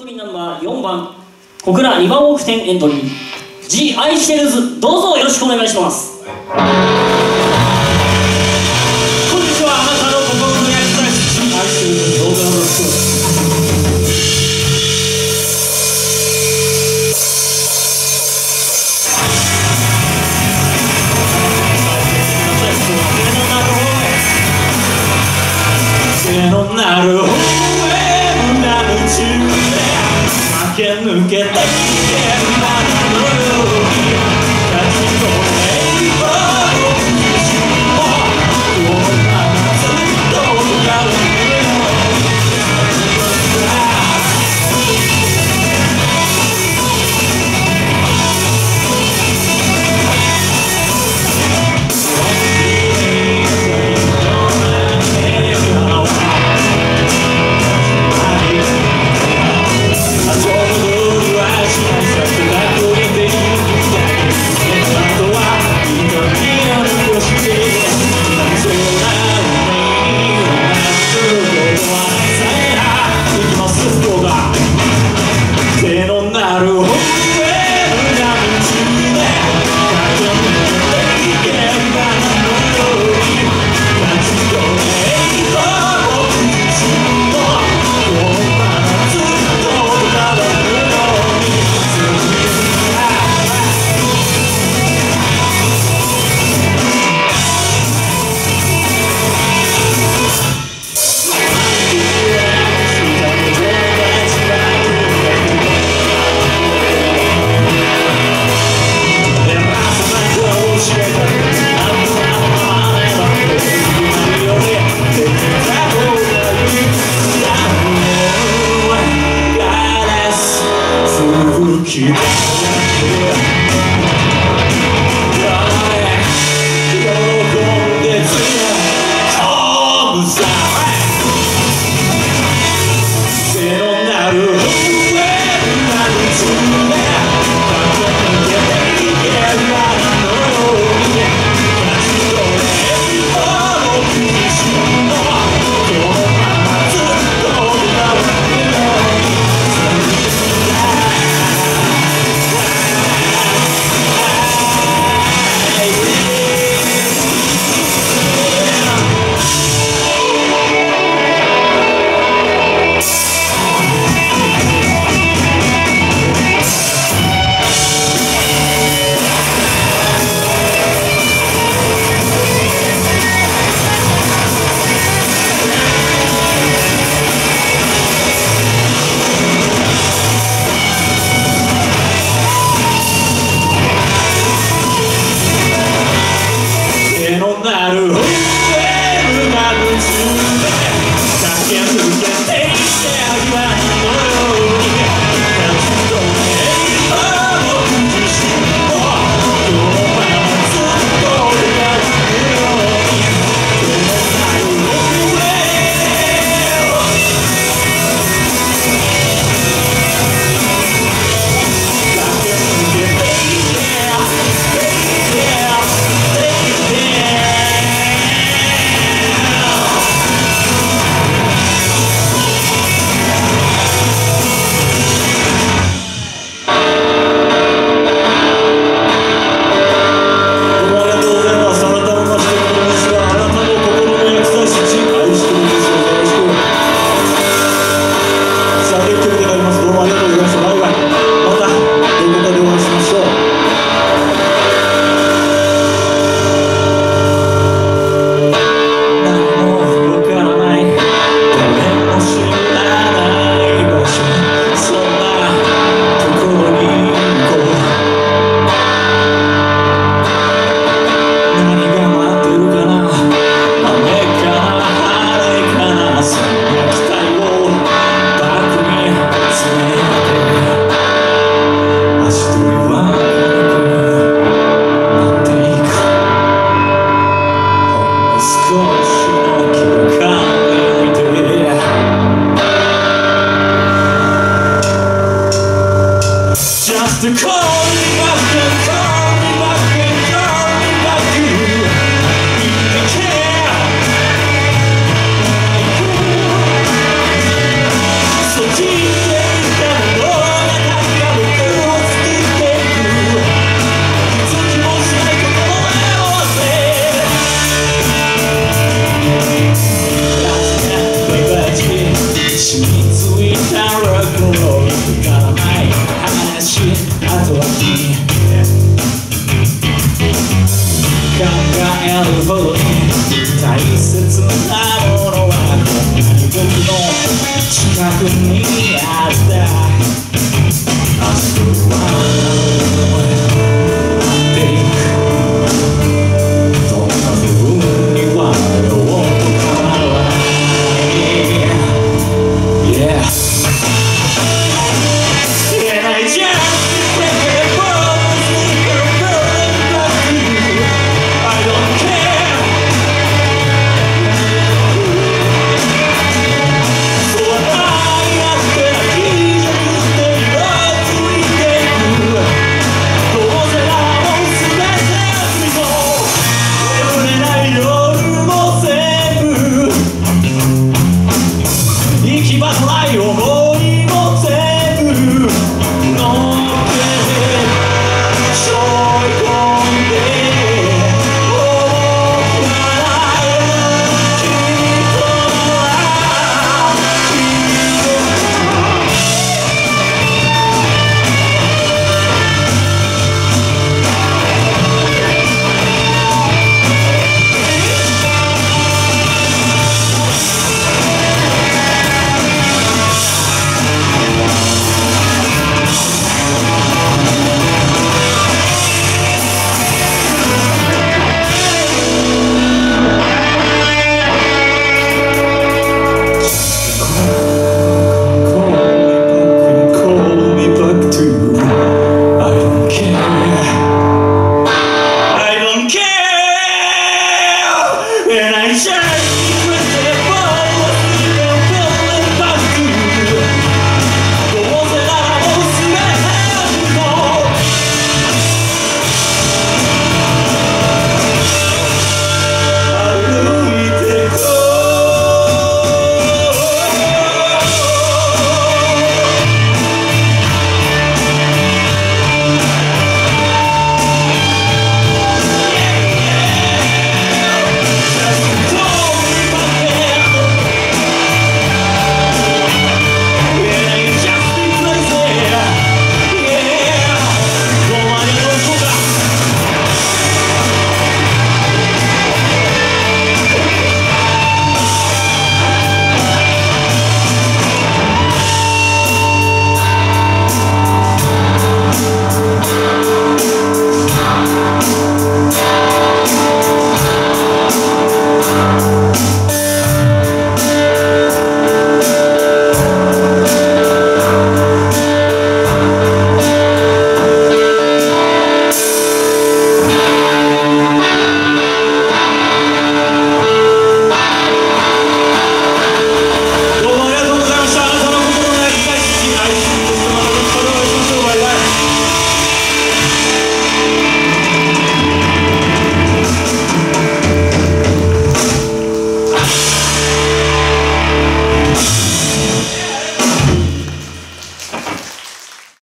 トリーナンバー4番小倉2番億点エントリー。G アイシェルズどうぞよろしくお願いします。Just to call. Yeah, the one Nation!